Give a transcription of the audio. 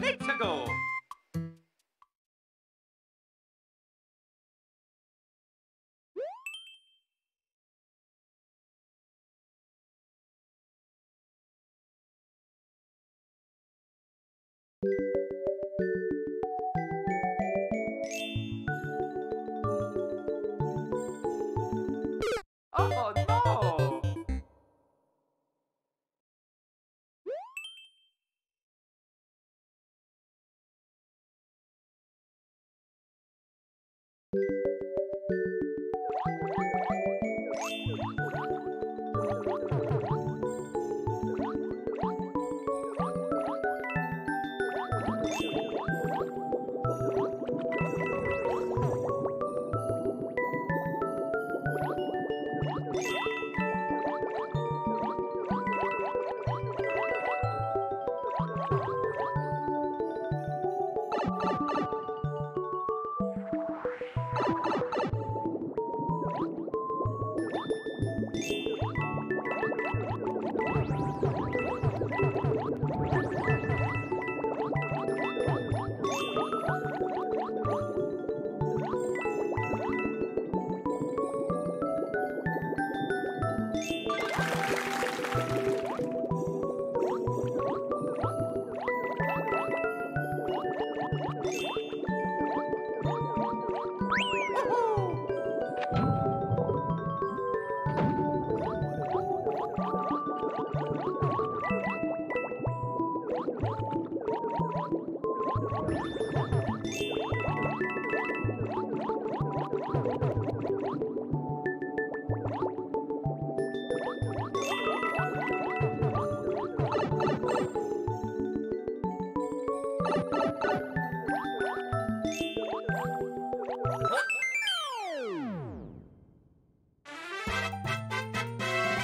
Let's go.